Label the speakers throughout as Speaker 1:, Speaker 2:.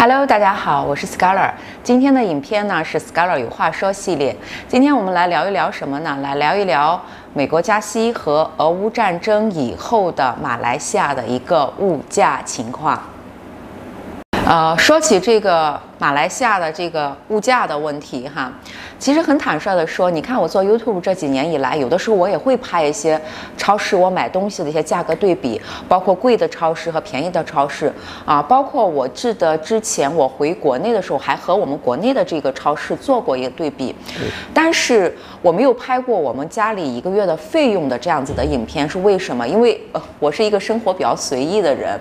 Speaker 1: Hello，大家好，我是 Scholar。今天的影片呢是 Scholar 有话说系列。今天我们来聊一聊什么呢？来聊一聊美国加息和俄乌战争以后的马来西亚的一个物价情况。呃，说起这个马来西亚的这个物价的问题哈，其实很坦率的说，你看我做 YouTube 这几年以来，有的时候我也会拍一些超市我买东西的一些价格对比，包括贵的超市和便宜的超市啊，包括我记得之前我回国内的时候，还和我们国内的这个超市做过一个对比，但是我没有拍过我们家里一个月的费用的这样子的影片，是为什么？因为呃，我是一个生活比较随意的人，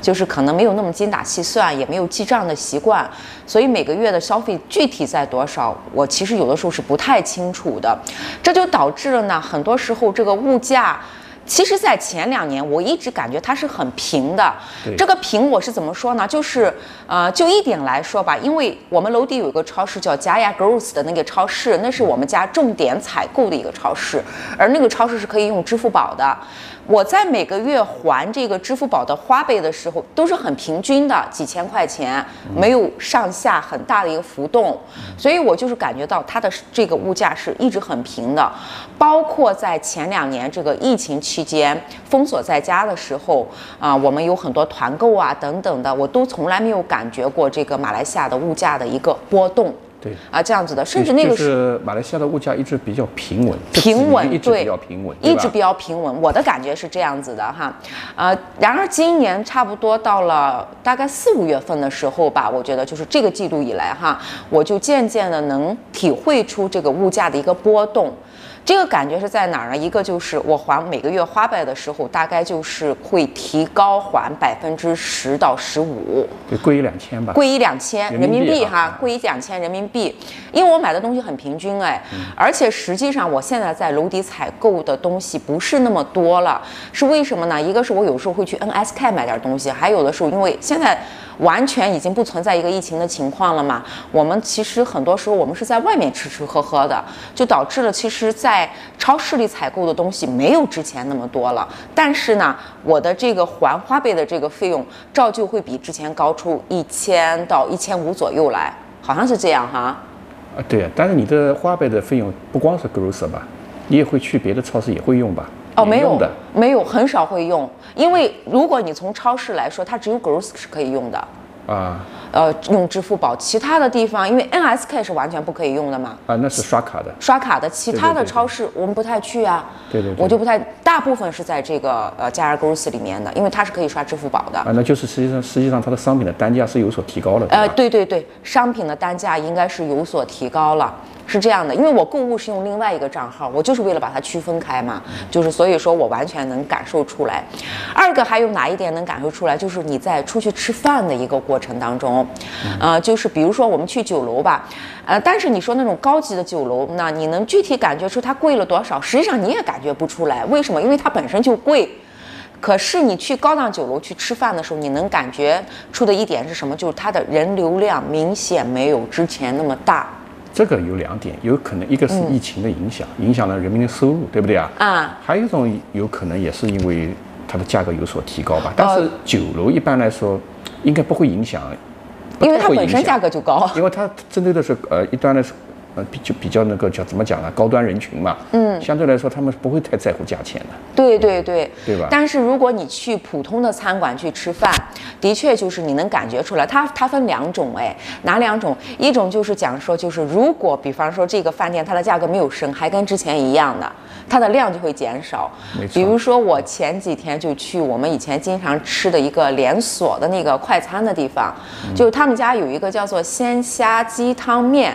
Speaker 1: 就是可能没有那么精打细算，也没有记账的习惯，所以每个月的消费具体在多少，我其实有的时候是不太清楚的，这就导致了呢，很多时候这个物价。其实，在前两年，我一直感觉它是很平的。这个平，我是怎么说呢？就是，呃，就一点来说吧，因为我们楼底有一个超市叫加亚 Growth 的那个超市，那是我们家重点采购的一个超市，而那个超市是可以用支付宝的。我在每个月还这个支付宝的花呗的时候，都是很平均的，几千块钱，没有上下很大的一个浮动，所以我就是感觉到它的这个物价是一直很平的。包括在前两年这个疫情期间封锁在家的时候啊，我们有很多团购啊等等的，我都从来没有感觉过这个马来西亚的物价的一个波动。
Speaker 2: 对
Speaker 1: 啊，这样子的，甚至那个
Speaker 2: 是马来西亚的物价一直比较平稳，
Speaker 1: 平稳，
Speaker 2: 一直比较平稳，
Speaker 1: 一直比较平稳。我的感觉是这样子的哈，呃，然而今年差不多到了大概四五月份的时候吧，我觉得就是这个季度以来哈，我就渐渐的能体会出这个物价的一个波动。这个感觉是在哪儿呢？一个就是我还每个月花呗的时候，大概就是会提高还百分之十到十五，
Speaker 2: 贵一两千吧，
Speaker 1: 贵一两千人民币哈，贵一两千人民币，因为我买的东西很平均哎，而且实际上我现在在楼底采购的东西不是那么多了，是为什么呢？一个是我有时候会去 NSK 买点东西，还有的时候因为现在。完全已经不存在一个疫情的情况了嘛？我们其实很多时候我们是在外面吃吃喝喝的，就导致了其实，在超市里采购的东西没有之前那么多了。但是呢，我的这个还花呗的这个费用照旧会比之前高出一千到一千五左右来，好像是这样哈。
Speaker 2: 啊，对啊，但是你的花呗的费用不光是 grocer 吧，你也会去别的超市也会用吧？
Speaker 1: 哦，没有的，没有，很少会用，因为如果你从超市来说，它只有 Gross 是可以用的。
Speaker 2: 啊，
Speaker 1: 呃，用支付宝，其他的地方，因为 NSK 是完全不可以用的嘛。
Speaker 2: 啊，那是刷卡的。
Speaker 1: 刷卡的，其他的超市我们不太去啊。
Speaker 2: 对对。
Speaker 1: 我就不太，大部分是在这个呃家乐公司里面的，因为它是可以刷支付宝的。
Speaker 2: 啊，那就是实际上实际上它的商品的单价是有所提高了。
Speaker 1: 呃，对对对，商品的单价应该是有所提高了。是这样的，因为我购物是用另外一个账号，我就是为了把它区分开嘛，就是所以说我完全能感受出来。二个还有哪一点能感受出来？就是你在出去吃饭的一个过程当中，呃，就是比如说我们去酒楼吧，呃，但是你说那种高级的酒楼，那你能具体感觉出它贵了多少？实际上你也感觉不出来，为什么？因为它本身就贵。可是你去高档酒楼去吃饭的时候，你能感觉出的一点是什么？就是它的人流量明显没有之前那么大。
Speaker 2: 这个有两点，有可能一个是疫情的影响，影响了人民的收入，对不对啊？
Speaker 1: 啊。
Speaker 2: 还有一种有可能也是因为它的价格有所提高吧。但是酒楼一般来说应该不会影响，
Speaker 1: 因为它本身价格就高。
Speaker 2: 因为它针对的是呃一端的是。呃，比就比较那个叫怎么讲呢？高端人群嘛，
Speaker 1: 嗯，
Speaker 2: 相对来说他们不会太在乎价钱的。
Speaker 1: 对对对，
Speaker 2: 对吧？
Speaker 1: 但是如果你去普通的餐馆去吃饭，的确就是你能感觉出来，它它分两种，哎，哪两种？一种就是讲说，就是如果比方说这个饭店它的价格没有升，还跟之前一样的，它的量就会减少。
Speaker 2: 没错。
Speaker 1: 比如说我前几天就去我们以前经常吃的一个连锁的那个快餐的地方，就是他们家有一个叫做鲜虾鸡汤面。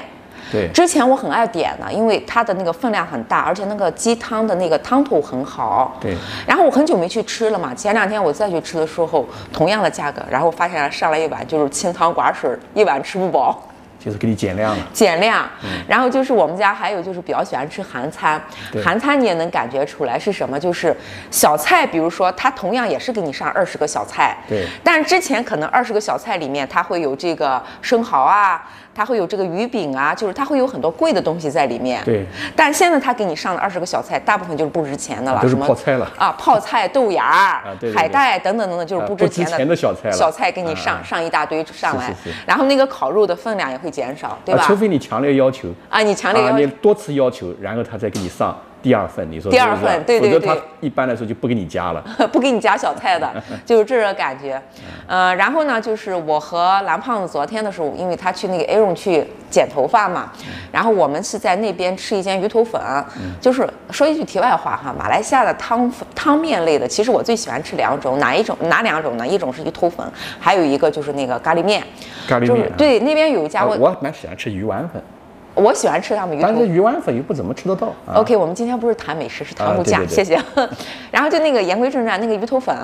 Speaker 2: 对，
Speaker 1: 之前我很爱点的，因为它的那个分量很大，而且那个鸡汤的那个汤头很好。
Speaker 2: 对。
Speaker 1: 然后我很久没去吃了嘛，前两天我再去吃的时候，同样的价格，然后发现上来一碗就是清汤寡水，一碗吃不饱。
Speaker 2: 就是给你减量了。
Speaker 1: 减量，然后就是我们家还有就是比较喜欢吃韩餐，
Speaker 2: 对
Speaker 1: 韩餐你也能感觉出来是什么，就是小菜，比如说它同样也是给你上二十个小菜，
Speaker 2: 对
Speaker 1: 但是之前可能二十个小菜里面它会有这个生蚝啊，它会有这个鱼饼啊，就是它会有很多贵的东西在里面，
Speaker 2: 对，
Speaker 1: 但现在他给你上的二十个小菜，大部分就是不值钱的了，
Speaker 2: 都是
Speaker 1: 什么
Speaker 2: 泡菜了。
Speaker 1: 啊，泡菜、豆芽、
Speaker 2: 对对对。
Speaker 1: 海带等等等等，就是
Speaker 2: 啊
Speaker 1: 不值钱
Speaker 2: 不值钱的小菜
Speaker 1: 小菜给你上、
Speaker 2: 啊。
Speaker 1: 上一大堆上来，
Speaker 2: 是是
Speaker 1: 然后那个烤肉的分量也会减少，对吧？
Speaker 2: 啊，除非你强烈要求，
Speaker 1: 啊，你强烈要
Speaker 2: 啊，
Speaker 1: 求。
Speaker 2: 你多次要求，然后他再给你上第二份，你说
Speaker 1: 第二份对对对
Speaker 2: 他一般来说就不给你加了。
Speaker 1: 不给你加小菜的，就是这个感觉。呃，然后呢，就是我和蓝胖子昨天的时候，因为他去那个 A room 去剪头发嘛，然后我们是在那边吃一间鱼头粉。就是说一句题外话哈，马来西亚的汤汤面类的，其实我最喜欢吃两种，哪一种？哪两种呢？一种是鱼头粉，还有一个就是那个咖喱面。
Speaker 2: 咖喱面啊
Speaker 1: 就是对，那边有一家我、
Speaker 2: 啊我蛮喜欢吃鱼丸粉，
Speaker 1: 我喜欢吃他们鱼头
Speaker 2: 但是鱼丸粉又不怎么吃得到。啊
Speaker 1: OK，我们今天不是谈美食，是谈物价，
Speaker 2: 啊对对对
Speaker 1: 谢谢。然后就那个言归正传，那个鱼头粉，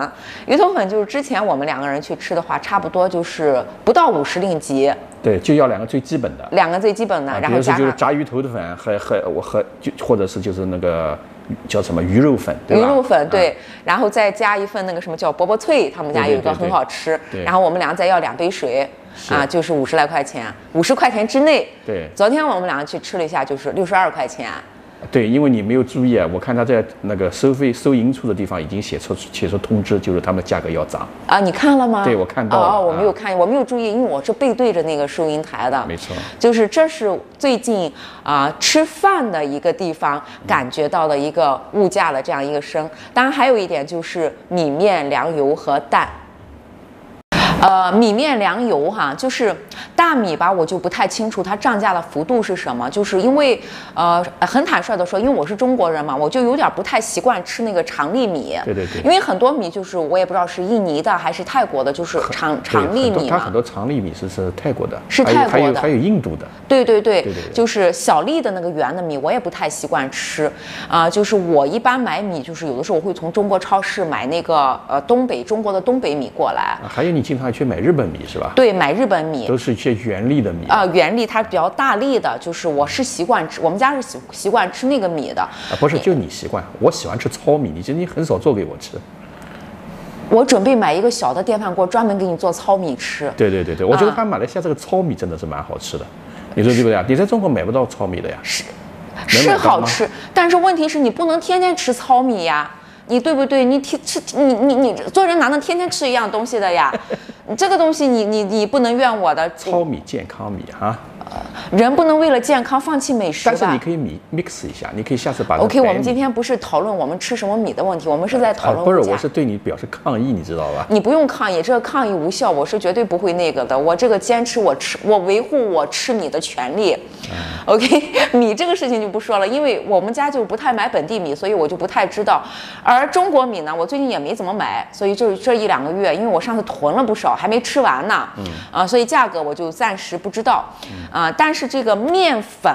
Speaker 1: 鱼头粉就是之前我们两个人去吃的话，差不多就是不到五十令吉，
Speaker 2: 对，就要两个最基本的。
Speaker 1: 两个最基本的，
Speaker 2: 啊，
Speaker 1: 然
Speaker 2: 比如说就是炸鱼头的粉和和我和就或者是就是那个叫什么鱼肉粉，对吧？
Speaker 1: 鱼肉粉，
Speaker 2: 啊
Speaker 1: 对，然后再加一份那个什么叫钵钵脆，他们家有一个很好吃，
Speaker 2: 对
Speaker 1: 然后我们俩再要两杯水。啊，就是五十来块钱，五十块钱之内。
Speaker 2: 对
Speaker 1: 昨天我们俩去吃了一下，就是六十二块钱。
Speaker 2: 对，因为你没有注意啊，我看他在那个收费收银处的地方已经写出写出通知，就是他们的价格要涨。
Speaker 1: 啊，你看了吗？
Speaker 2: 对我看到了
Speaker 1: 哦，我没有
Speaker 2: 啊
Speaker 1: 看，我没有注意，因为我是背对着那个收银台的。
Speaker 2: 没错
Speaker 1: 就是这是最近啊、吃饭的一个地方感觉到的一个物价的这样一个升。当然还有一点就是米面、粮油和蛋。呃，米面粮油哈，就是大米吧，我就不太清楚它涨价的幅度是什么。就是因为呃，很坦率的说，因为我是中国人嘛，我就有点不太习惯吃那个长粒米。
Speaker 2: 对对对
Speaker 1: 因为很多米就是我也不知道是印尼的还是泰国的，就是长长粒米嘛
Speaker 2: 很多它很。多长粒米是是泰国的，
Speaker 1: 是泰国的
Speaker 2: 还有还有印度的。
Speaker 1: 对对对，
Speaker 2: 对对对
Speaker 1: 就是小粒的那个圆的米，我也不太习惯吃啊、就是我一般买米，就是有的时候我会从中国超市买那个呃东北中国的东北米过来，
Speaker 2: 啊还有你经常去买日本米是吧？
Speaker 1: 对，买日本米。
Speaker 2: 都是一些原粒的米。
Speaker 1: 啊、原粒它比较大粒的，就是我是习惯吃，我们家是习习惯吃那个米的。
Speaker 2: 啊，不是，就你习惯，我喜欢吃糙米，你今天很少做给我吃。
Speaker 1: 我准备买一个小的电饭锅，专门给你做糙米吃。
Speaker 2: 对对对对，我觉得
Speaker 1: 啊
Speaker 2: 他马来西亚这个糙米真的是蛮好吃的，你说对不对啊？你在中国买不到糙米的呀。
Speaker 1: 是是好吃，但是问题是你不能天天吃糙米呀，你对不对？你天吃你你你做人哪能天天吃一样东西的呀？这个东西你你你不能怨我的，
Speaker 2: 糙米健康米哈，
Speaker 1: 人不能为了健康放弃美食吧
Speaker 2: 但是你可以米 mix 一下，你可以下次把这个
Speaker 1: OK，我们今天不是讨论我们吃什么米的问题，我们是在讨
Speaker 2: 论不是，我是对你表示抗议，你知道吧？
Speaker 1: 你不用抗议，这个抗议无效，我是绝对不会那个的。我这个坚持我吃，我维护我吃米的权利。OK，米这个事情就不说了，因为我们家就不太买本地米，所以我就不太知道。而中国米呢，我最近也没怎么买，所以就是这一两个月，因为我上次囤了不少，还没吃完呢。嗯。啊，所以价格我就暂时不知道。啊，但是这个面粉，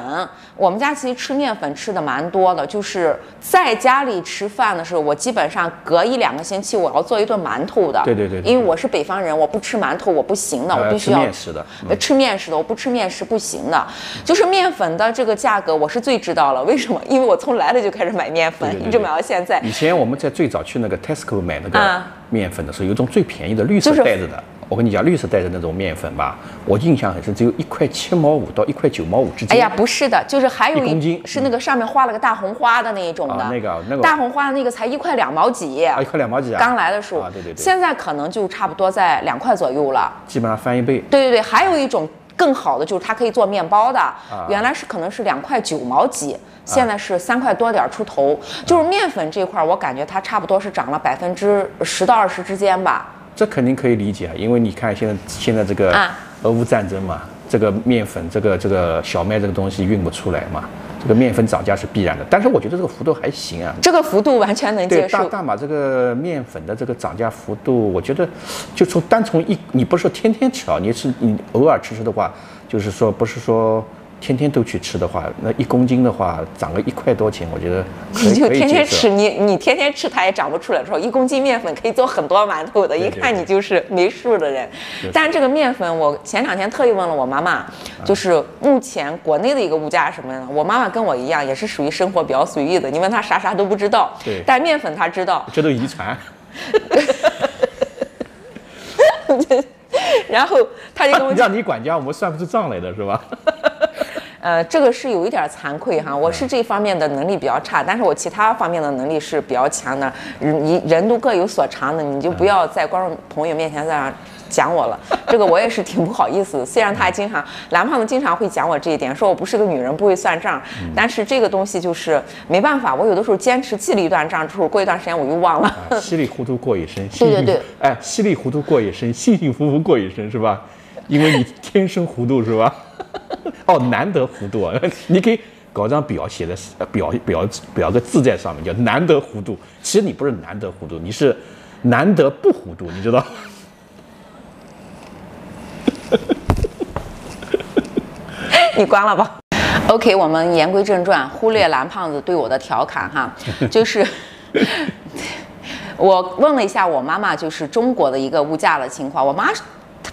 Speaker 1: 我们家其实吃面粉吃的蛮多的，就是在家里吃饭的时候，我基本上隔一两个星期我要做一顿馒头的。
Speaker 2: 对对对对
Speaker 1: 因为我是北方人，我不吃馒头我不行的，我必须要吃
Speaker 2: 面食的
Speaker 1: 吃面食的，我不吃面食不行的。就是面粉的这个价格，我是最知道了。为什么？因为我从来了就开始买面粉，
Speaker 2: 对对对
Speaker 1: 一直买到现在。
Speaker 2: 以前我们在最早去那个 Tesco 买那个
Speaker 1: 啊
Speaker 2: 面粉的时候，有一种最便宜的绿色袋子的。我跟你讲，绿色袋的那种面粉吧，我印象很深，只有一块七毛五到一块九毛五之间。
Speaker 1: 哎呀，不是的，就是还有
Speaker 2: 一公斤
Speaker 1: 是那个上面画了个大红花的那一种的，
Speaker 2: 啊那个那个
Speaker 1: 大红花的那个才一块两毛几，
Speaker 2: 啊，一块两毛几啊！
Speaker 1: 刚来的时候，
Speaker 2: 啊，对对对，
Speaker 1: 现在可能就差不多在两块左右了。
Speaker 2: 基本上翻一倍。
Speaker 1: 对对对，还有一种更好的就是它可以做面包的，
Speaker 2: 啊
Speaker 1: 原来是可能是两块九毛几，现在是三块多点出头。就是面粉这块，我感觉它差不多是涨了百分之十到二十之间吧。
Speaker 2: 这肯定可以理解，啊，因为你看现在现在这个
Speaker 1: 啊
Speaker 2: 俄乌战争嘛，这个面粉这个这个小麦这个东西运不出来嘛，这个面粉涨价是必然的。但是我觉得这个幅度还行啊。
Speaker 1: 这个幅度完全能接受。
Speaker 2: 大大马这个面粉的这个涨价幅度，我觉得就从单从一，你不是说天天吃啊，你是你偶尔吃吃的话，就是说不是说天天都去吃的话，那一公斤的话涨个一块多钱，我觉得
Speaker 1: 你就天天吃，你你天天吃它也长不出来。说一公斤面粉可以做很多馒头的，一看你就是没数的人。但这个面粉，我前两天特意问了我妈妈，
Speaker 2: 啊
Speaker 1: 就是目前国内的一个物价是什么的？我妈妈跟我一样，也是属于生活比较随意的，你问她啥啥都不知道。
Speaker 2: 对
Speaker 1: 但面粉她知道。
Speaker 2: 这都遗传。
Speaker 1: 然后她就跟我讲。
Speaker 2: 让你管家，我们算不出账来的是吧？
Speaker 1: 呃，这个是有一点惭愧哈，我是这方面的能力比较差，但是我其他方面的能力是比较强的。人你人都各有所长的，你就不要在观众朋友面前这样讲我了。这个我也是挺不好意思。虽然他经常蓝胖子经常会讲我这一点，说我不是个女人，不会算账，但是这个东西就是没办法，我有的时候坚持记了一段账之后，过一段时间我又忘了。
Speaker 2: 啊，稀里糊涂过一生，
Speaker 1: 对对对
Speaker 2: 哎，稀里糊涂过一生，幸幸福福过一生是吧？因为你天生糊涂是吧？哦，难得糊涂啊！你可以搞张表写的呃表表表个字在上面，叫难得糊涂。其实你不是难得糊涂，你是难得不糊涂，你知道？
Speaker 1: 你关了吧。OK，我们言归正传，忽略蓝胖子对我的调侃哈，就是我问了一下我妈妈，就是中国的一个物价的情况，我妈。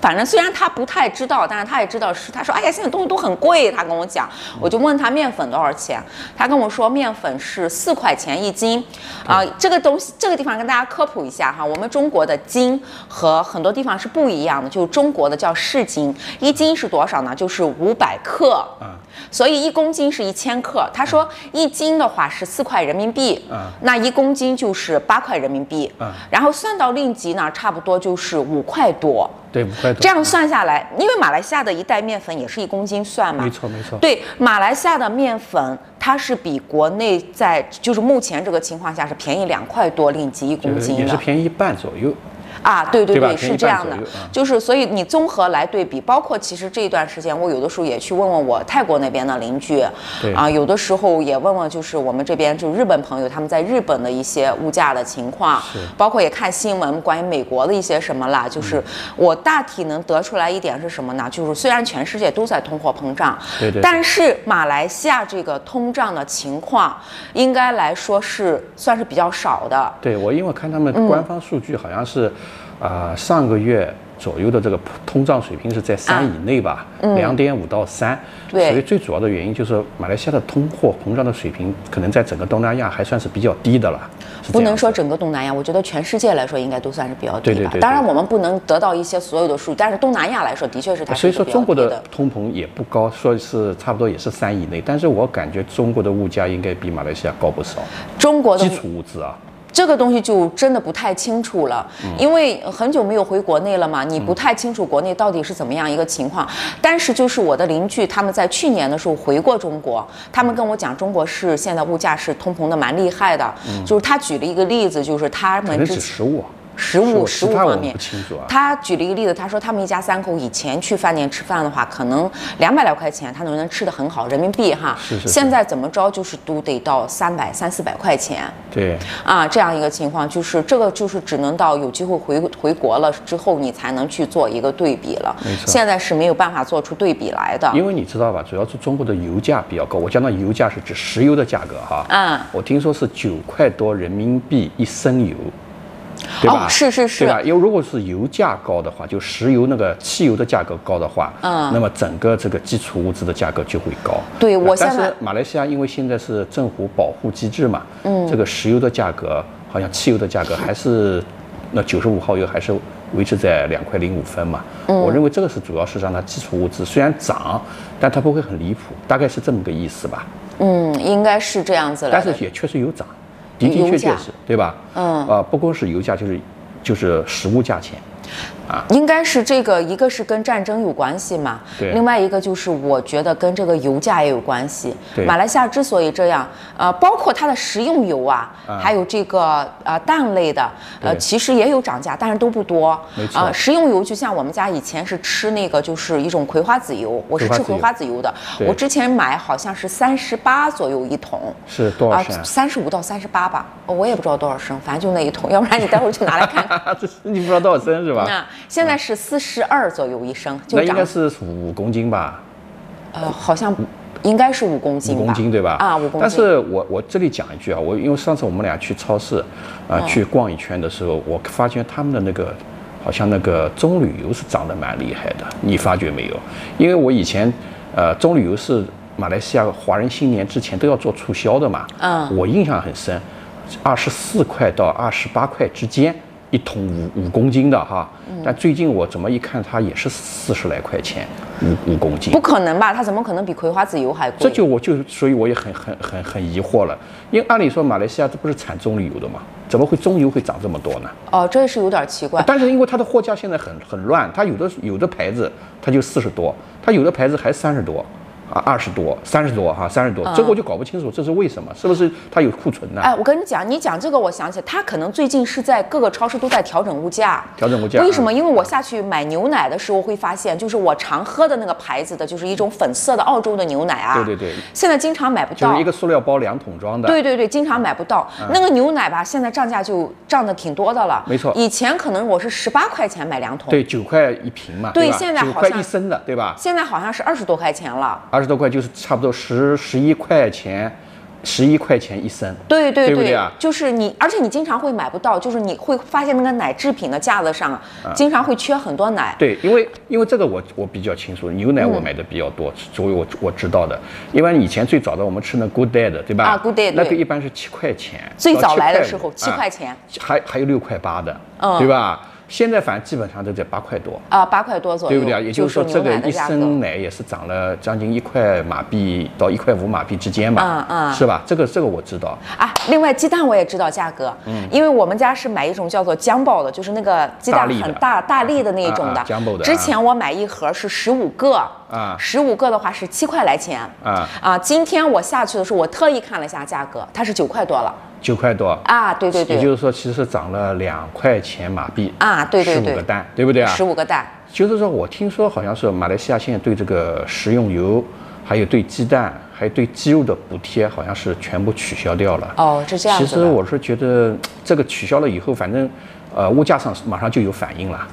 Speaker 1: 反正虽然他不太知道，但是他也知道是。他说：“哎呀，现在东西都很贵。”他跟我讲，我就问他面粉多少钱，他跟我说面粉是四块钱一斤。啊、这个东西这个地方跟大家科普一下哈，我们中国的斤和很多地方是不一样的，就是中国的叫市斤，一斤是多少呢？就是五百克。
Speaker 2: 啊
Speaker 1: 所以一公斤是一千克。他说一斤的话是四块人民币，
Speaker 2: 嗯
Speaker 1: 那一公斤就是八块人民币，
Speaker 2: 嗯
Speaker 1: 然后算到令吉呢，差不多就是五块多。
Speaker 2: 对，五块多。
Speaker 1: 这样算下来，因为马来西亚的一袋面粉也是一公斤算嘛，
Speaker 2: 没错没错。
Speaker 1: 对，马来西亚的面粉它是比国内在就是目前这个情况下是便宜两块多令吉一公斤的。
Speaker 2: 也是便宜一半左右。
Speaker 1: 啊，对对
Speaker 2: 对
Speaker 1: 是这样的就是所以你综合来对比，包括其实这一段时间，我有的时候也去问问我泰国那边的邻居，啊，有的时候也问问就是我们这边就日本朋友他们在日本的一些物价的情况，包括也看新闻关于美国的一些什么啦，就是
Speaker 2: 嗯。
Speaker 1: 我大体能得出来一点是什么呢？就是虽然全世界都在通货膨胀，
Speaker 2: 对对对。
Speaker 1: 但是马来西亚这个通胀的情况应该来说是算是比较少的，
Speaker 2: 对我，因为看他们
Speaker 1: 嗯
Speaker 2: 官方数据好像是，啊、上个月左右的这个通胀水平是在三以内吧，两点五到三。
Speaker 1: 对
Speaker 2: 所以最主要的原因就是马来西亚的通货膨胀的水平可能在整个东南亚还算是比较低的了。
Speaker 1: 不能说整个东南亚，我觉得全世界来说应该都算是比较低吧。
Speaker 2: 对对对对
Speaker 1: 当然，我们不能得到一些所有的数据，但是东南亚来说，的确是它是
Speaker 2: 所以说中国的。通膨也不高，说是差不多也是三以内，但是我感觉中国的物价应该比马来西亚高不少，
Speaker 1: 中国的
Speaker 2: 基础物资啊。
Speaker 1: 这个东西就真的不太清楚了，
Speaker 2: 嗯
Speaker 1: 因为很久没有回国内了嘛，你不太清楚国内到底是怎么样一个情况。但是就是我的邻居，他们在去年的时候回过中国，他们跟我讲，中国是现在物价是通膨的蛮厉害的。就是他举了一个例子，就是他们之
Speaker 2: 指食物啊，
Speaker 1: 食物食
Speaker 2: 食物
Speaker 1: 方面。他举了一个例子，他说他们一家三口以前去饭店吃饭的话，可能两百来块钱，他能能吃得很好，人民币哈。
Speaker 2: 是是是。
Speaker 1: 现在怎么着就是都得到三百三四百块钱。
Speaker 2: 对，
Speaker 1: 啊，这样一个情况，就是这个就是只能到有机会回回国了之后，你才能去做一个对比了。
Speaker 2: 没错。
Speaker 1: 现在是没有办法做出对比来的。
Speaker 2: 因为你知道吧，主要是中国的油价比较高。我讲到油价是指石油的价格哈，
Speaker 1: 嗯。
Speaker 2: 我听说是九块多人民币一升油，对吧？
Speaker 1: 哦是是是
Speaker 2: 对吧？因为如果是油价高的话，就石油那个汽油的价格高的话，
Speaker 1: 嗯
Speaker 2: 那么整个这个基础物资的价格就会高。
Speaker 1: 对我
Speaker 2: 但
Speaker 1: 现在
Speaker 2: 是马来西亚因为现在是政府保护机制嘛，嗯，这个石油的价格好像汽油的价格还是那九十五号油还是维持在两块零五分嘛。
Speaker 1: 嗯
Speaker 2: 我认为这个是主要是让它基础物资虽然涨，但它不会很离谱，大概是这么个意思吧。
Speaker 1: 嗯，应该是这样子来的。
Speaker 2: 但是也确实有涨，的的确确是，对吧？
Speaker 1: 嗯
Speaker 2: 啊，不光是油价，就是就是食物价钱。
Speaker 1: 应该是这个，一个是跟战争有关系嘛，
Speaker 2: 对
Speaker 1: 另外一个就是我觉得跟这个油价也有关系。
Speaker 2: 对
Speaker 1: 马来西亚之所以这样，呃，包括它的食用油啊，还有这个呃蛋类的，呃，其实也有涨价，但是都不多。
Speaker 2: 没错
Speaker 1: 呃，食用油就像我们家以前是吃那个就是一种葵花籽油，我是吃葵
Speaker 2: 葵花籽油
Speaker 1: 的，我之前买好像是三十八左右一桶。
Speaker 2: 是多少
Speaker 1: 啊
Speaker 2: 升啊？，
Speaker 1: 三十五到三十八吧，哦我也不知道多少升，反正就那一桶，要不然你待会儿去拿来看 看。
Speaker 2: 你不知道多少升是吧？
Speaker 1: 那现在是四十二左右一升，
Speaker 2: 那应该是五公斤吧？
Speaker 1: 呃，好像应该是五公斤吧？
Speaker 2: 五公斤对吧？
Speaker 1: 啊，五公斤。
Speaker 2: 但是我我这里讲一句啊，我因为上次我们俩去超市，啊，去逛一圈的时候，我发现他们的那个好像那个棕榈油是涨得蛮厉害的，你发觉没有？因为我以前，呃，棕榈油是马来西亚华人新年之前都要做促销的嘛，
Speaker 1: 嗯，
Speaker 2: 我印象很深，二十四块到二十八块之间。一桶五五公斤的哈，但最近我怎么一看，它也是四十来块钱五五公斤，
Speaker 1: 不可能吧？它怎么可能比葵花籽油还贵？
Speaker 2: 这就我就所以我也很很很很疑惑了，因为按理说马来西亚这不是产棕榈油的吗？怎么会棕油会涨这么多呢？
Speaker 1: 哦，这是有点奇怪。
Speaker 2: 但是因为它的货架现在很很乱，它有的有的牌子它就四十多，它有的牌子还三十多。啊，二十多、三十多哈，三十多，这个我就搞不清楚，这是为什么？是不是它有库存呢？
Speaker 1: 哎，我跟你讲，你讲这个，我想起它可能最近是在各个超市都在调整物价。
Speaker 2: 调整物价。
Speaker 1: 为什么？因为我下去买牛奶的时候会发现，就是我常喝的那个牌子的，就是一种粉色的澳洲的牛奶啊。
Speaker 2: 对对对。
Speaker 1: 现在经常买不到。
Speaker 2: 就是一个塑料包两桶装的。
Speaker 1: 对对对，经常买不到那个牛奶吧？现在涨价就涨的挺多的了。
Speaker 2: 没错。
Speaker 1: 以前可能我是十八块钱买两桶。
Speaker 2: 对，九块一瓶嘛。
Speaker 1: 对，现在好像
Speaker 2: 九块一升的，对吧？
Speaker 1: 现在好像是二十多块钱了。
Speaker 2: 二十多块就是差。不多十十一块钱，十一块钱一升。
Speaker 1: 对对
Speaker 2: 对，对对啊？
Speaker 1: 就是你，而且你经常会买不到，就是你会发现那个奶制品的架子上经常会缺很多奶。
Speaker 2: 对，因为因为这个我我比较清楚，牛奶我买的比较多，所以我我知道的。因为以前最早的我们吃那 Good Day 的，对吧？
Speaker 1: 啊，Good Day
Speaker 2: 那个一般是七块钱。
Speaker 1: 最早来的时候七块钱，
Speaker 2: 还还有六块八的，对吧？现在反正基本上都在八块多
Speaker 1: 啊，八块多左右，
Speaker 2: 对不对啊？也就是说，这个一升
Speaker 1: 奶
Speaker 2: 也是涨了将近一块马币到一块五马币之间吧，
Speaker 1: 嗯嗯，
Speaker 2: 是吧？这个这个我知道
Speaker 1: 啊。另外鸡蛋我也知道价格，嗯，因为我们家是买一种叫做江宝的，就是那个鸡蛋很大大粒的那种的。
Speaker 2: 江宝的。
Speaker 1: 之前我买一盒是十五个
Speaker 2: 啊，
Speaker 1: 十五个的话是七块来钱
Speaker 2: 啊
Speaker 1: 啊。今天我下去的时候，我特意看了一下价格，它是九块多了。
Speaker 2: 九块多
Speaker 1: 啊，对对对，
Speaker 2: 也就是说，其实涨了两块钱马币
Speaker 1: 啊，对对对，
Speaker 2: 十五个蛋，对不对啊？
Speaker 1: 十五个蛋，
Speaker 2: 就是说我听说好像是马来西亚现在对这个食用油，还有对鸡蛋，还有对鸡肉的补贴，好像是全部取消掉了。
Speaker 1: 哦，是这样
Speaker 2: 其实我是觉得这个取消了以后，反正，呃，物价上马上就有反应了。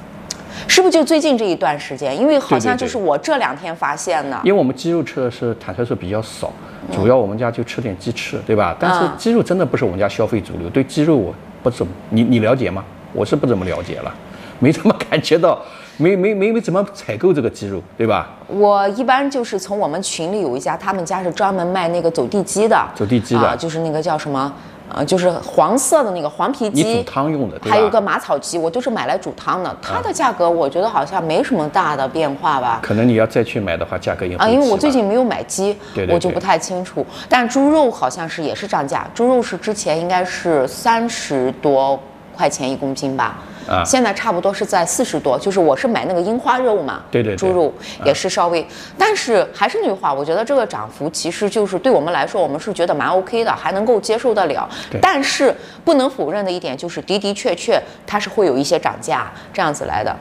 Speaker 1: 是不是就最近这一段时间？因为好像就是我这两天发现的。
Speaker 2: 因为我们鸡肉吃的是坦率说比较少。主要我们家就吃点鸡翅，对吧？但是鸡肉真的不是我们家消费主流。对鸡肉我不怎么，你你了解吗？我是不怎么了解了，没怎么感觉到，没没没没怎么采购这个鸡肉，对吧？
Speaker 1: 我一般就是从我们群里有一家，他们家是专门卖那个走地鸡的，
Speaker 2: 走地鸡的，
Speaker 1: 就是那个叫什么？呃，就是黄色的那个黄皮鸡，
Speaker 2: 你煮汤用的，
Speaker 1: 还有个马草鸡，我都是买来煮汤的。它的价格我觉得好像没什么大的变化吧。
Speaker 2: 可能你要再去买的话，价格也
Speaker 1: 啊，因为我最近没有买鸡，
Speaker 2: 对对，
Speaker 1: 我就不太清楚。但猪肉好像是也是涨价，猪肉是之前应该是三十多块钱一公斤吧。
Speaker 2: 啊，
Speaker 1: 现在差不多是在四十多，就是我是买那个樱花肉嘛，
Speaker 2: 对对，
Speaker 1: 猪肉也是稍微，但是还是那句话，我觉得这个涨幅其实就是对我们来说，我们是觉得蛮 OK 的，还能够接受得了。但是不能否认的一点就是的的确确它是会有一些涨价这样子来的。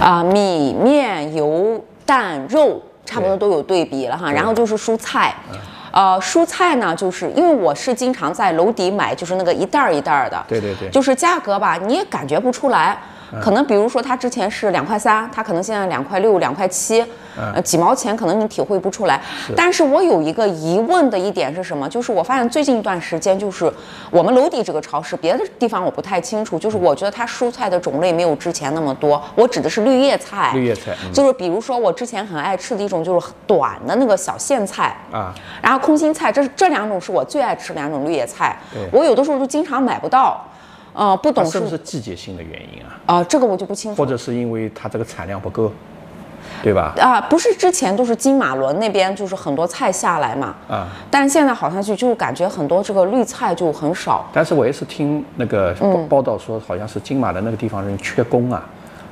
Speaker 1: 啊，米面油蛋肉差不多都有对比了哈，然后就是蔬菜。呃，蔬菜呢，就是因为我是经常在楼底买，就是那个一袋儿一袋儿的，
Speaker 2: 对对对，
Speaker 1: 就是价格吧，你也感觉不出来。可能比如说它之前是两块三，它可能现在两块六、两块七，呃，几毛钱可能你体会不出来。但是我有一个疑问的一点是什么？就是我发现最近一段时间，就是我们楼底这个超市，别的地方我不太清楚。就是我觉得它蔬菜的种类没有之前那么多。我指的是绿叶菜，
Speaker 2: 绿叶菜，
Speaker 1: 就是比如说我之前很爱吃的一种，就是短的那个小苋菜
Speaker 2: 啊，
Speaker 1: 然后空心菜，这这两种是我最爱吃两种绿叶菜。我有的时候就经常买不到。呃，不懂
Speaker 2: 是不是季节性的原因啊？
Speaker 1: 啊，这个我就不清楚。
Speaker 2: 或者是因为它这个产量不够，对吧？
Speaker 1: 啊，不是之前都是金马伦那边就是很多菜下来嘛。
Speaker 2: 啊。
Speaker 1: 但现在好像就就感觉很多这个绿菜就很少。
Speaker 2: 但是我也是听那个报道说，好像是金马的那个地方人缺工啊，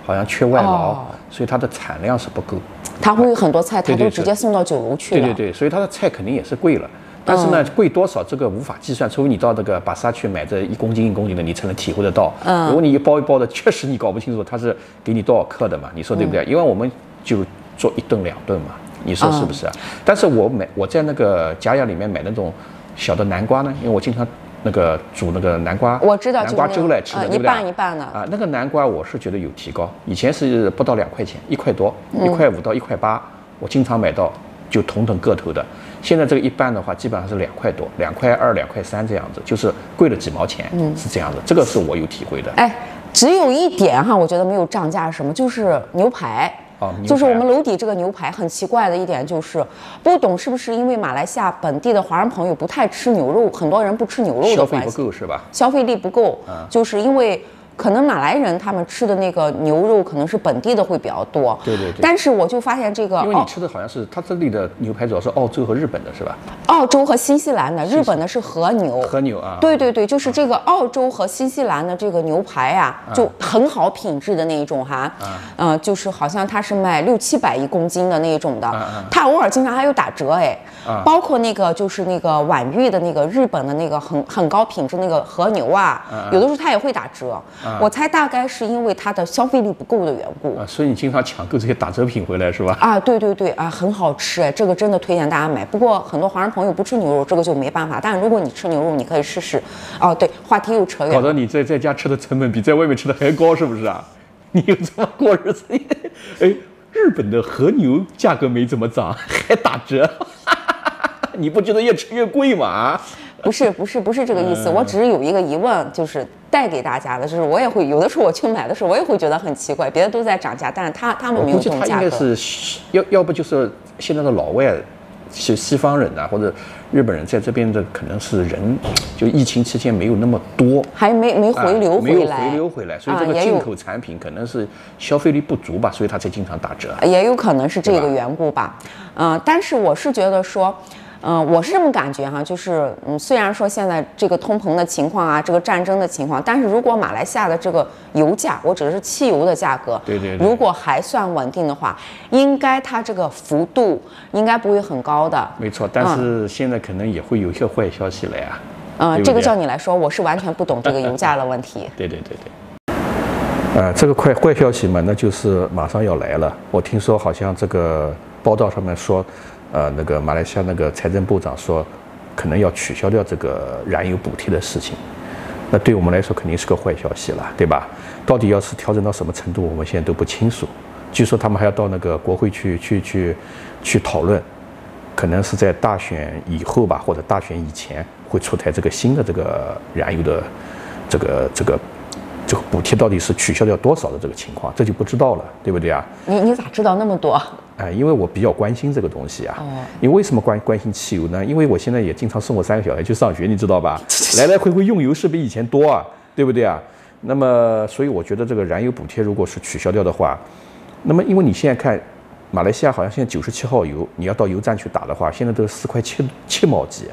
Speaker 2: 好像缺外劳，所以它的产量是不够。
Speaker 1: 它会有很多菜，它都直接送到酒楼去
Speaker 2: 了。对对对，所以它的菜肯定也是贵了。但是呢，贵多少这个无法计算，除非你到这个巴萨去买这一公斤一公斤的，你才能体会得到。
Speaker 1: 嗯，
Speaker 2: 如果你一包一包的，确实你搞不清楚它是给你多少克的嘛？你说对不对？因为我们就做一顿两顿嘛，你说是不是？但是我买我在那个家雅里面买那种小的南瓜呢，因为我经常那个煮那个南瓜，
Speaker 1: 我知道
Speaker 2: 南瓜粥来吃的，对不对？
Speaker 1: 一半一半的
Speaker 2: 啊，那个南瓜我是觉得有提高，以前是不到两块钱，一块多，一块五到一块八。我经常买到就同等个头的。现在这个一般的话，基本上是两块多，两块二、两块三这样子，就是贵了几毛钱，嗯，是这样子。这个是我有体会的。
Speaker 1: 哎，只有一点哈，我觉得没有涨价是什么？就是牛排。
Speaker 2: 哦，
Speaker 1: 就是我们楼底这个牛排很奇怪的一点就是，不懂是不是因为马来西亚本地的华人朋友不太吃牛肉，很多人不吃牛肉
Speaker 2: 消费不
Speaker 1: 的关系，
Speaker 2: 够是吧？
Speaker 1: 消费力不够，
Speaker 2: 嗯
Speaker 1: 就是因为可能马来人他们吃的那个牛肉可能是本地的会比较多，
Speaker 2: 对对对。
Speaker 1: 但是我就发现这个
Speaker 2: 因为你吃的好像是它这里的牛排主要是澳洲和日本的是吧？
Speaker 1: 澳洲和新西兰的，日本的是和牛，
Speaker 2: 和牛啊，
Speaker 1: 对对对，就是这个澳洲和新西兰的这个牛排啊，就很好品质的那一种哈，呃，就是好像它是卖六七百一公斤的那一种的，它偶尔经常还有打折哎，包括那个就是那个皖玉的那个日本的那个很很高品质那个和牛啊，有的时候它也会打折，我猜大概是因为它的消费力不够的缘故。
Speaker 2: 啊，所以你经常抢购这些打折品回来是吧？
Speaker 1: 啊，对对对啊，很好吃哎，这个真的推荐大家买。不过很多华人朋友不吃牛肉，这个就没办法。但如果你吃牛肉，你可以试试。哦，对，话题又扯远了。
Speaker 2: 搞得你在在家吃的成本比在外面吃的还高，是不是啊？你又这么过日子？哎，日本的和牛价格没怎么涨，还打折，你不觉得越吃越贵吗？啊？
Speaker 1: 不是不是不是这个意思，我只是有一个疑问，就是带给大家的，就是我也会有的时候我去买的时候，我也会觉得很奇怪，别的都在涨价，但是他他们没有
Speaker 2: 我估计他应
Speaker 1: 这种价格。
Speaker 2: 该是要要不就是现在的老外，西西方人啊，或者日本人在这边的可能是人，就疫情期间没有那么多。
Speaker 1: 还没没回流
Speaker 2: 啊没有
Speaker 1: 回来，
Speaker 2: 回流回来，所以
Speaker 1: 啊
Speaker 2: 这个进口产品可能是消费力不足吧，所以它才经常打折。
Speaker 1: 也有可能是这个缘故吧。嗯、但是我是觉得说，嗯、我是这么感觉哈，就是嗯，虽然说现在这个通膨的情况啊，这个战争的情况，但是如果马来西亚的这个油价，我指的是汽油的价格，
Speaker 2: 对对对
Speaker 1: 如果还算稳定的话，应该它这个幅度应该不会很高的。
Speaker 2: 没错，但是现在可能也会有一些坏消息了呀。
Speaker 1: 嗯、这个叫你来说，我是完全不懂这个油价的问题。
Speaker 2: 对对对对。呃，这个快坏消息嘛，那就是马上要来了。我听说好像这个报道上面说，呃，那个马来西亚那个财政部长说，可能要取消掉这个燃油补贴的事情。那对我们来说肯定是个坏消息了，对吧？到底要是调整到什么程度，我们现在都不清楚。据说他们还要到那个国会去去去去讨论，可能是在大选以后吧，或者大选以前会出台这个新的这个燃油的这个这个这个补贴到底是取消掉多少的这个情况，这就不知道了，对不对啊？
Speaker 1: 你你咋知道那么多？
Speaker 2: 哎，因为我比较关心这个东西啊。
Speaker 1: 哦
Speaker 2: 因为为什么关关心汽油呢？因为我现在也经常送我三个小孩去上学，你知道吧？来来回回用油是比以前多啊，对不对啊？那么，所以我觉得这个燃油补贴如果是取消掉的话，那么因为你现在看，马来西亚好像现在九十七号油，你要到油站去打的话，现在都是四块七七毛几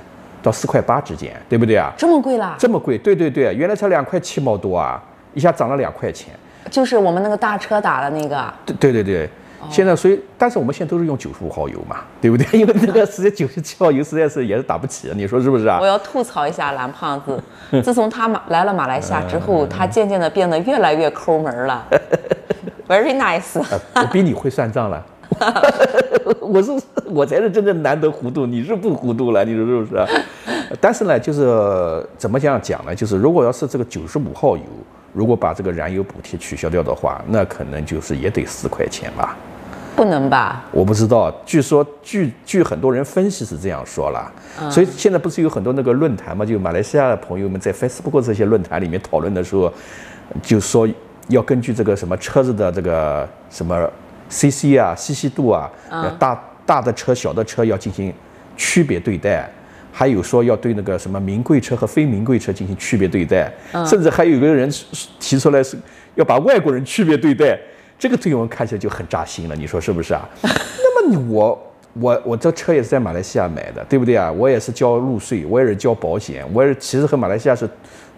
Speaker 2: 到四块八之间，对不对啊？
Speaker 1: 这么贵啦？
Speaker 2: 这么贵？对对对，原来才两块七毛多啊，一下涨了两块钱。
Speaker 1: 就是我们那个大车打的那个。
Speaker 2: 对对对对，现在所以，但是我们现在都是用九十五号油嘛，对不对？因为那个实在九十七号油实在是也是打不起，你说是不是啊
Speaker 1: 我？要吐槽一下蓝胖子，自从他马来了马来西亚之后，他渐渐的变得越来越抠门了。Very nice。
Speaker 2: 我比你会算账了。我是我才是真正难得糊涂，你是不糊涂了，你说是不是啊？但是呢，就是怎么这样讲呢？就是如果要是这个九十五号油，如果把这个燃油补贴取消掉的话，那可能就是也得四块钱吧。
Speaker 1: 不能吧？
Speaker 2: 我不知道，据说据据很多人分析是这样说啦，所以现在不是有很多那个论坛嘛，就马来西亚的朋友们在 Facebook 这些论坛里面讨论的时候，就说要根据这个什么车子的这个什么 CC 啊、CC 度啊，要大大的车、小的车要进行区别对待。还有说要对那个什么名贵车和非名贵车进行区别对待，甚至还有一个人提出来是要把外国人区别对待，这个对我们看起来就很扎心了，你说是不是啊？那么你我我我这车也是在马来西亚买的，对不对啊？我也是交路税，我也是交保险，我也是其实和马来西亚是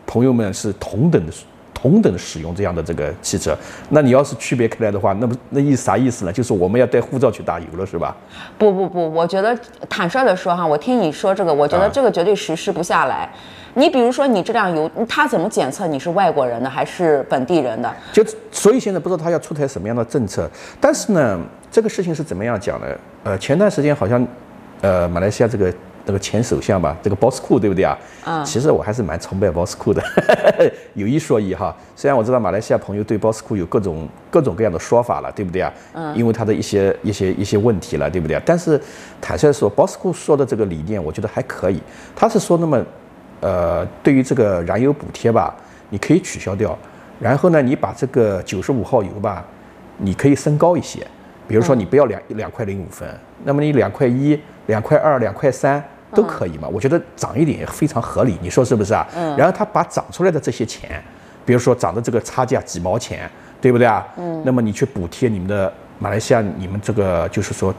Speaker 2: 朋友们是同等的。同等使用这样的这个汽车，那你要是区别开来的话，那不那意思啥意思呢？就是我们要带护照去打油了，是吧？
Speaker 1: 不不不，我觉得坦率的说哈，我听你说这个，我觉得
Speaker 2: 啊
Speaker 1: 这个绝对实施不下来。你比如说你这辆油，他怎么检测你是外国人的还是本地人的？
Speaker 2: 就所以现在不知道他要出台什么样的政策，但是呢，这个事情是怎么样讲呢？呃，前段时间好像，呃，马来西亚这个那个前首相吧，这个包斯库对不对啊？
Speaker 1: 嗯
Speaker 2: 其实我还是蛮崇拜包斯库的，有一说一哈。虽然我知道马来西亚朋友对包斯库有各种各种各样的说法了，对不对啊？嗯。因为他的一些一些一些问题了，对不对啊？但是坦率说，包斯库说的这个理念，我觉得还可以。他是说，那么呃，对于这个燃油补贴吧，你可以取消掉，然后呢，你把这个九十五号油吧，你可以升高一些，比如说你不要两两块零五分，那么你两块一、两块二、两块三都可以嘛？我觉得涨一点也非常合理，你说是不是啊？嗯。然后他把涨出来的这些钱，比如说涨的这个差价几毛钱，对不对啊？嗯。那么你去补贴你们的马来西亚，你们这个就是说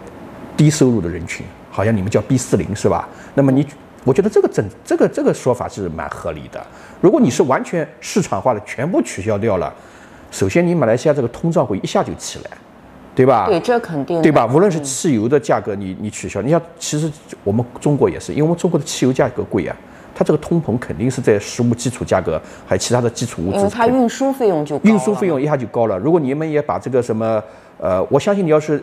Speaker 2: 低收入的人群，好像你们叫 B 四零是吧？那么你，我觉得这个整这个这个说法是蛮合理的。如果你是完全市场化的，全部取消掉了，首先你马来西亚这个通胀会一下就起来，对吧？
Speaker 1: 对，这肯定
Speaker 2: 对吧？无论是汽油的价格你，你取消，你像其实我们中国也是，因为我们中国的汽油价格贵啊，它这个通膨肯定是在食物基础价格还有其他的基础物
Speaker 1: 因为
Speaker 2: 质
Speaker 1: 它运输费用就高
Speaker 2: 运输费用一下就高了。如果你们也把这个什么，呃，我相信你要是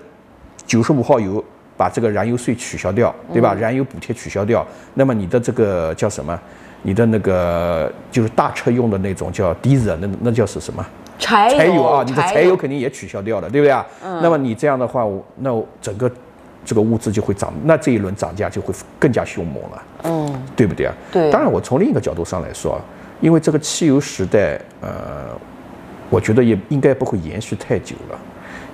Speaker 2: 九十五号油把这个燃油税取消掉，对
Speaker 1: 嗯
Speaker 2: 吧？燃油补贴取消掉，那么你的这个叫什么？你的那个就是大车用的那种叫 diesel，那那叫是什么？
Speaker 1: 柴
Speaker 2: 柴油啊，你的
Speaker 1: 柴
Speaker 2: 柴油肯定也取消掉了，对不对啊？那么你这样的话，我那我整个这个物资就会涨，那这一轮涨价就会更加凶猛了，
Speaker 1: 嗯，
Speaker 2: 对不对啊？
Speaker 1: 对
Speaker 2: 当然，我从另一个角度上来说，因为这个汽油时代，呃，我觉得也应该不会延续太久了，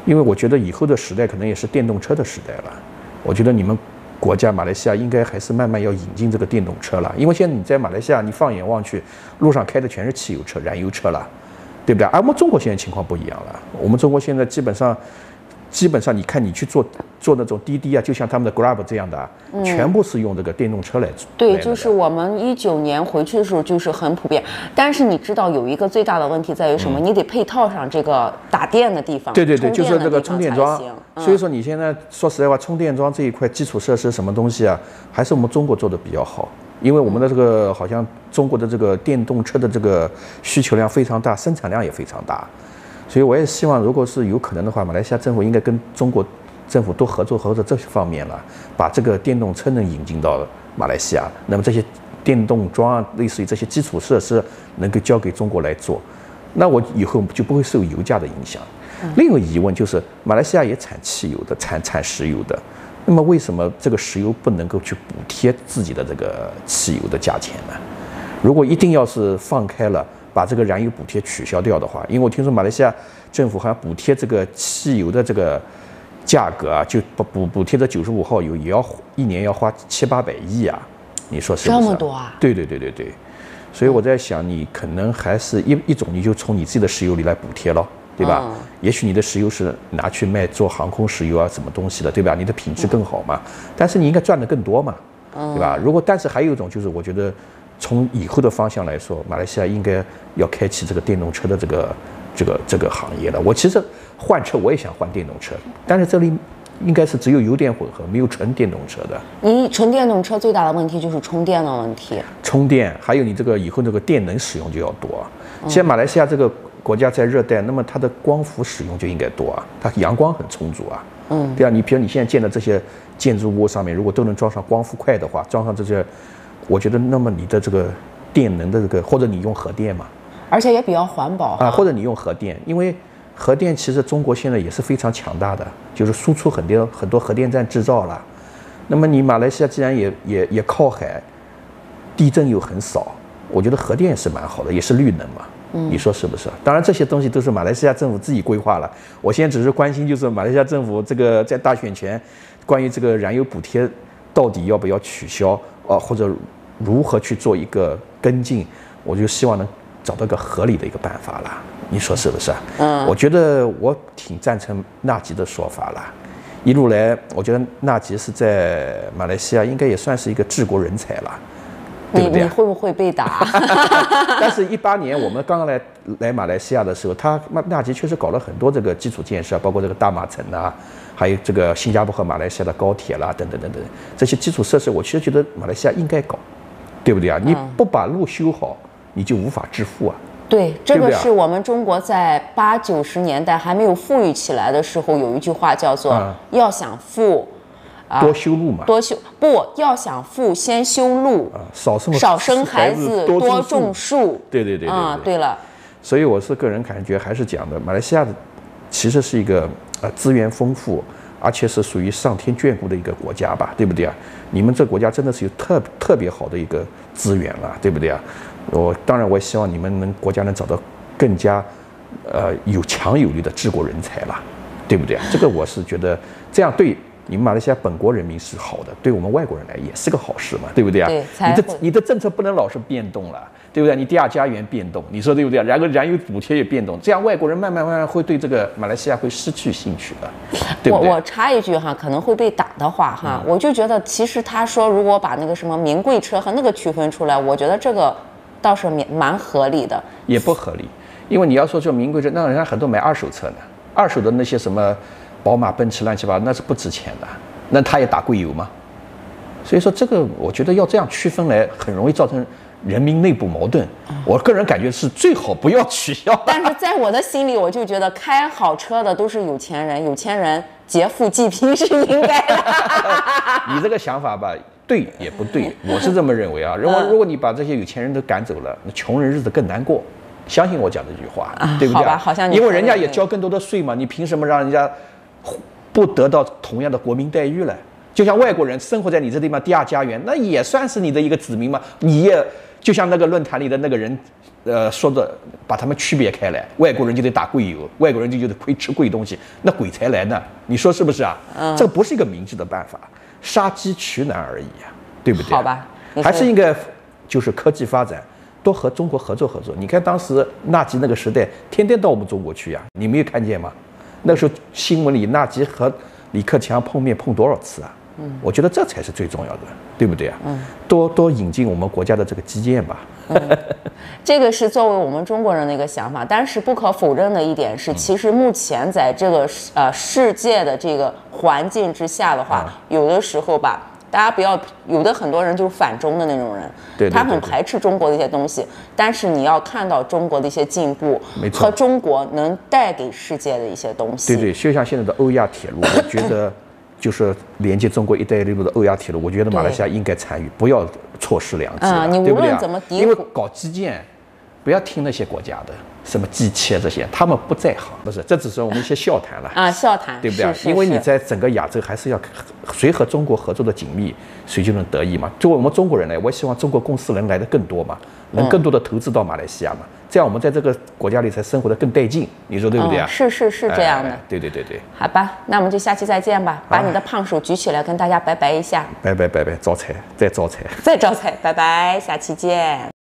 Speaker 2: 因为我觉得以后的时代可能也是电动车的时代了。我觉得你们国家马来西亚应该还是慢慢要引进这个电动车了，因为现在你在马来西亚，你放眼望去，路上开的全是汽油车、燃油车了。对不对？而我们中国现在情况不一样了，我们中国现在基本上，基本上你看你去做做那种滴滴啊，就像他们的 Grab 这样的啊，全部是用这个电动车来做。
Speaker 1: 对，就是我们一九年回去的时候就是很普遍，但是你知道有一个最大的问题在于什么？你得配套上这个打电的地方，
Speaker 2: 嗯对对对，就是这个充电桩。
Speaker 1: 嗯
Speaker 2: 所以说你现在说实在话，充电桩这一块基础设施什么东西啊，还是我们中国做的比较好。因为我们的这个好像中国的这个电动车的这个需求量非常大，生产量也非常大，所以我也希望，如果是有可能的话，马来西亚政府应该跟中国政府多合作合作这些方面了，把这个电动车能引进到马来西亚，那么这些电动桩啊，类似于这些基础设施能够交给中国来做，那我以后就不会受油价的影响。另一个疑问就是，马来西亚也产汽油的，产产石油的，那么为什么这个石油不能够去补贴自己的这个汽油的价钱呢？如果一定要是放开了，把这个燃油补贴取消掉的话，因为我听说马来西亚政府好像补贴这个汽油的这个价格啊，就补补补贴这九十五号油也要一年要花七八百亿啊，你说是不是？
Speaker 1: 这么多啊
Speaker 2: 对对对对对，所以我在想，你可能还是一一种，你就从你自己的石油里来补贴咯，对吧？
Speaker 1: 嗯
Speaker 2: 也许你的石油是拿去卖做航空石油啊，什么东西的，对吧？你的品质更好嘛，但是你应该赚的更多嘛，对吧？如果但是还有一种就是，我觉得从以后的方向来说，马来西亚应该要开启这个电动车的这个这个这个行业了。我其实换车我也想换电动车，但是这里应该是只有油电混合，没有纯电动车的。
Speaker 1: 你纯电动车最大的问题就是充电的问题。
Speaker 2: 充电，还有你这个以后这个电能使用就要多啊。现在马来西亚这个国家在热带，那么它的光伏使用就应该多啊，它阳光很充足啊。嗯，对啊，你比如你现在建的这些建筑物上面，如果都能装上光伏块的话，装上这些，我觉得那么你的这个电能的这个，或者你用核电嘛，
Speaker 1: 而且也比较环保
Speaker 2: 啊，或者你用核电，因为核电其实中国现在也是非常强大的，就是输出很多很多核电站制造了。那么你马来西亚既然也也也靠海，地震又很少，我觉得核电是蛮好的，也是绿能嘛。你说是不是？当然这些东西都是马来西亚政府自己规划了。我现在只是关心，就是马来西亚政府这个在大选前，关于这个燃油补贴到底要不要取消，呃，或者如何去做一个跟进，我就希望能找到一个合理的一个办法了。你说是不是？嗯，我觉得我挺赞成纳吉的说法了。一路来，我觉得纳吉是在马来西亚应该也算是一个治国人才了。对不对啊
Speaker 1: 你你会不会被打？
Speaker 2: 但是，一八年我们刚刚来来马来西亚的时候，他纳纳吉确实搞了很多这个基础建设，包括这个大马城啊，还有这个新加坡和马来西亚的高铁啦，等等等等这些基础设施，我其实觉得马来西亚应该搞，对不对啊？你不把路修好，你就无法致富啊。
Speaker 1: 对，这个是我们中国在八九十年代还没有富裕起来的时候，有一句话叫做
Speaker 2: 嗯“
Speaker 1: 要想富，
Speaker 2: 多修路嘛，
Speaker 1: 多修不要想富，先修路，
Speaker 2: 啊，少生
Speaker 1: 少生孩子，
Speaker 2: 多
Speaker 1: 多
Speaker 2: 种
Speaker 1: 种树。
Speaker 2: 对对对对
Speaker 1: 啊，
Speaker 2: 对
Speaker 1: 对了，
Speaker 2: 所以我是个人感觉还是讲的，马来西亚的其实是一个呃资源丰富，而且是属于上天眷顾的一个国家吧，对不对啊？你们这国家真的是有特特别好的一个资源了，对不对啊？我当然我也希望你们能国家能找到更加呃有强有力的治国人才啦，对不对啊？这个我是觉得这样对。你们马来西亚本国人民是好的，对我们外国人来也是个好事嘛，对不对啊？
Speaker 1: 对
Speaker 2: 你的你的政策不能老是变动了，对不对？你第二家园变动，你说对不对？然后燃油补贴也变动，这样外国人慢慢慢慢会对这个马来西亚会失去兴趣的，对不对？嗯
Speaker 1: 我我插一句哈，可能会被打的话哈，我就觉得其实他说如果把那个什么名贵车和那个区分出来，我觉得这个倒是蛮蛮合理的。
Speaker 2: 也不合理，因为你要说就名贵车，那人家很多买二手车呢，二手的那些什么宝马、奔驰乱七八糟，那是不值钱的，那他也打贵油吗？所以说这个我觉得要这样区分来，很容易造成人民内部矛盾。我个人感觉是最好不要取消。
Speaker 1: 但是在我的心里，我就觉得开好车的都是有钱人，有钱人劫富济贫是应该的。
Speaker 2: 你这个想法吧，对也不对，我是这么认为啊。如果
Speaker 1: 嗯
Speaker 2: 如果你把这些有钱人都赶走了，那穷人日子更难过。相信我讲这句话，
Speaker 1: 啊
Speaker 2: 对不对啊？
Speaker 1: 好吧好像你
Speaker 2: 因为人家也交更多的税嘛，你凭什么让人家不得到同样的国民待遇了？就像外国人生活在你这地方第二家园，那也算是你的一个子民嘛。你也就像那个论坛里的那个人，呃，说的把他们区别开来，外国人就得打贵油，外国人就就得亏吃贵东西，那鬼才来呢？你说是不是啊？
Speaker 1: 嗯
Speaker 2: 这个不是一个明智的办法，杀鸡取卵而已啊，对不对啊？
Speaker 1: 好吧
Speaker 2: 还是应该就是科技发展。多和中国合作合作。你看当时纳吉那个时代，天天到我们中国去呀、你没有看见吗？那时候新闻里纳吉和李克强碰面碰多少次啊？嗯，我觉得这才是最重要的，对不对啊？嗯，多多引进我们国家的这个基建吧。
Speaker 1: 这个是作为我们中国人的一个想法，但是不可否认的一点
Speaker 2: 嗯
Speaker 1: 是，其实目前在这个世呃世界的这个环境之下的话，
Speaker 2: 啊
Speaker 1: 有的时候吧，大家不要有的很多人就是反中的那种人，
Speaker 2: 对对
Speaker 1: 他很排斥中国的一些东西，但是你要看到中国的一些进步
Speaker 2: 没错。
Speaker 1: 和中国能带给世界的一些东西。
Speaker 2: 对对，就像现在的欧亚铁路，我觉得 就是连接中国“一带一路”的欧亚铁路，我觉得马来西亚应该参与，不要错失良机啊，
Speaker 1: 嗯你无论怎么诋毁
Speaker 2: 因为搞基建，不要听那些国家的什么机器啊这些，他们不在行，不是，这只是我们一些笑谈了。
Speaker 1: 啊，笑谈
Speaker 2: 对不对啊？
Speaker 1: 是是
Speaker 2: 因为你在整个亚洲还是要谁和中国合作的紧密，谁就能得益嘛。作为我们中国人呢，我也希望中国公司能来的更多嘛，能更多的投资到马来西亚嘛，这样我们在这个国家里才生活的更带劲，你说对不对啊？
Speaker 1: 嗯是是是这样的。
Speaker 2: 哎对对对对，
Speaker 1: 好吧，那我们就下期再见吧。把你的胖手举起来，跟大家拜拜一下，
Speaker 2: 拜拜拜拜，招财再招财。
Speaker 1: 再招财，拜拜，下期见。